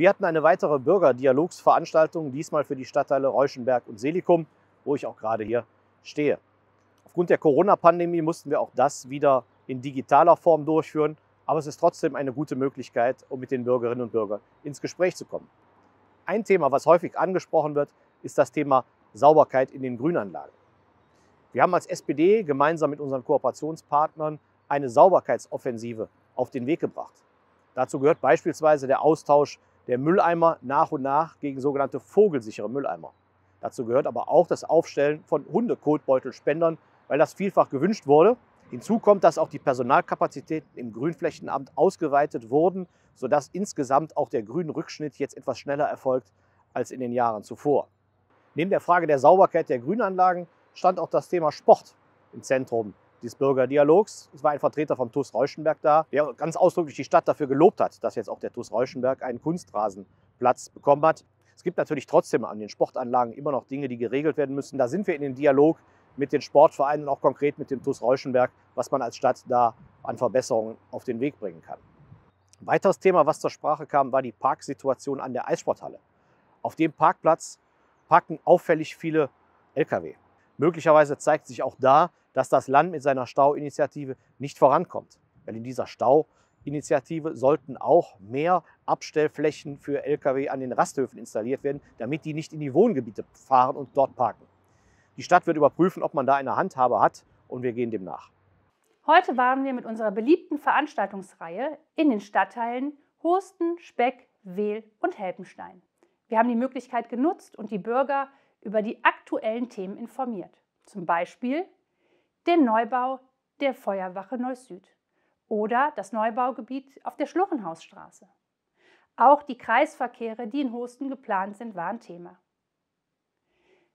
Wir hatten eine weitere Bürgerdialogsveranstaltung, diesmal für die Stadtteile Reuschenberg und Selikum, wo ich auch gerade hier stehe. Aufgrund der Corona-Pandemie mussten wir auch das wieder in digitaler Form durchführen, aber es ist trotzdem eine gute Möglichkeit, um mit den Bürgerinnen und Bürgern ins Gespräch zu kommen. Ein Thema, was häufig angesprochen wird, ist das Thema Sauberkeit in den Grünanlagen. Wir haben als SPD gemeinsam mit unseren Kooperationspartnern eine Sauberkeitsoffensive auf den Weg gebracht. Dazu gehört beispielsweise der Austausch der Mülleimer nach und nach gegen sogenannte vogelsichere Mülleimer. Dazu gehört aber auch das Aufstellen von Hundekotbeutelspendern, weil das vielfach gewünscht wurde. Hinzu kommt, dass auch die Personalkapazitäten im Grünflächenamt ausgeweitet wurden, sodass insgesamt auch der Grünrückschnitt jetzt etwas schneller erfolgt als in den Jahren zuvor. Neben der Frage der Sauberkeit der Grünanlagen stand auch das Thema Sport im Zentrum des Bürgerdialogs. Es war ein Vertreter vom TUS Reuschenberg da, der ganz ausdrücklich die Stadt dafür gelobt hat, dass jetzt auch der TUS Reuschenberg einen Kunstrasenplatz bekommen hat. Es gibt natürlich trotzdem an den Sportanlagen immer noch Dinge, die geregelt werden müssen. Da sind wir in den Dialog mit den Sportvereinen und auch konkret mit dem TUS Reuschenberg, was man als Stadt da an Verbesserungen auf den Weg bringen kann. Ein weiteres Thema, was zur Sprache kam, war die Parksituation an der Eissporthalle. Auf dem Parkplatz parken auffällig viele Lkw. Möglicherweise zeigt sich auch da, dass das Land mit seiner Stauinitiative nicht vorankommt. Weil in dieser Stauinitiative sollten auch mehr Abstellflächen für Lkw an den Rasthöfen installiert werden, damit die nicht in die Wohngebiete fahren und dort parken. Die Stadt wird überprüfen, ob man da eine Handhabe hat und wir gehen dem nach. Heute waren wir mit unserer beliebten Veranstaltungsreihe in den Stadtteilen Hosten, Speck, Wehl und Helpenstein. Wir haben die Möglichkeit genutzt und die Bürger über die aktuellen Themen informiert. Zum Beispiel den Neubau der Feuerwache Neuss-Süd oder das Neubaugebiet auf der Schluchenhausstraße. Auch die Kreisverkehre, die in Hosten geplant sind, waren Thema.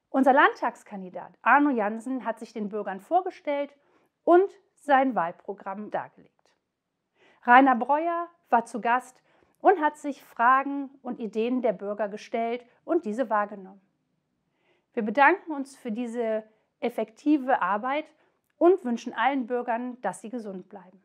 Unser Landtagskandidat Arno Jansen hat sich den Bürgern vorgestellt und sein Wahlprogramm dargelegt. Rainer Breuer war zu Gast und hat sich Fragen und Ideen der Bürger gestellt und diese wahrgenommen. Wir bedanken uns für diese effektive Arbeit und wünschen allen Bürgern, dass sie gesund bleiben.